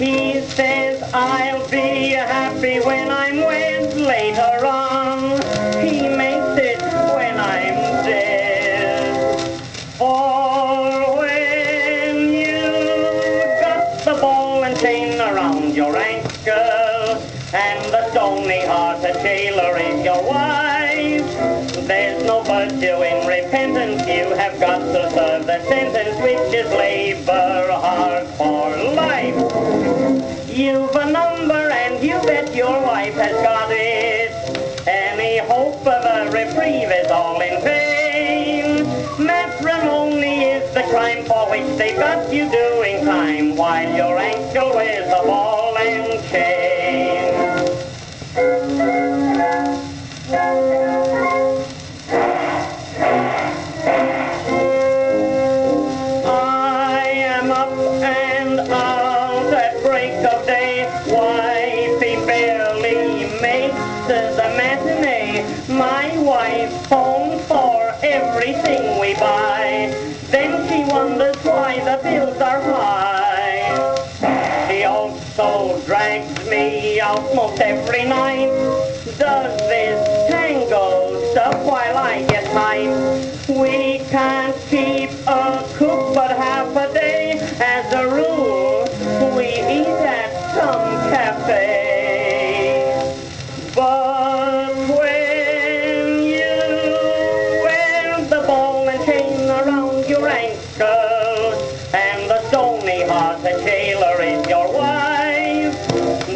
He says I'll be happy when I'm with later on. He makes it when I'm dead. For when you got the ball and chain around your ankle, and the stony-hearted jailer is your wife, there's no virtue in repentance. You have got to serve the sentence, which is labor a reprieve is all in vain. Matrimony is the crime for which they got you doing time while your ankle wears a ball and chain. I am up and out at break of day. Barely matinee. My wife phones for everything we buy. Then she wonders why the bills are high. She also drags me out most every night. Does this tango stuff while I get tight. the tailor is your wife.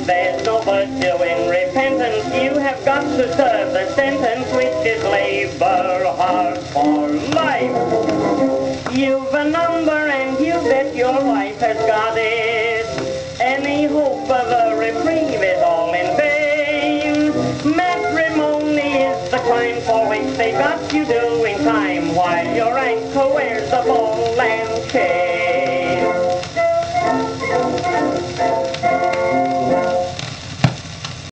There's no virtue in repentance. You have got to serve the sentence which is labor hard for life. You've a number and you bet your wife has got it. Any hope of a reprieve is all in vain. Matrimony is the crime for which they got you doing time while your anchor wears the bone.